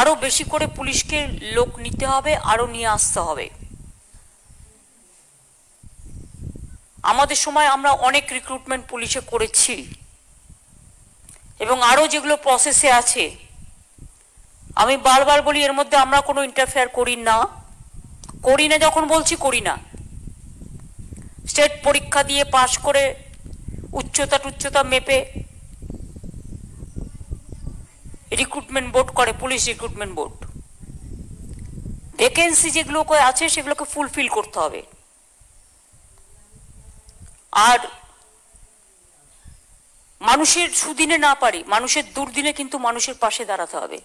আরও বেশি করে পুলিশকে লোক নিতে হবে, আরও নিয়ে আসতে হবে। আমাদের সময় আমরা অনেক রিক্রুটমেন্ট পুলিশে করেছি এবং আরও যেগুলো প্রসেসে আছে, আমি বারবার বলি এর মধ্যে আমরা কোনো ইন্টারফেয়ার করি না। করি না যখন বলছি করি না। স্টেট পরীক্ষা দিয়ে পাশ করে উচ্চতা টুচ্চতা মেপে রিক্রুটমেন্ট বোর্ড করে পুলিশ রিক্রুটমেন্ট বোর্ড ভ্যাকেন্সি যেগুলো আছে, সেগুলোকে ফুলফিল করতে হবে। আর মানুষের সুদিনে না পারি, মানুষের দুর্দিনে কিন্তু মানুষের পাশে দাঁড়াতে হবে।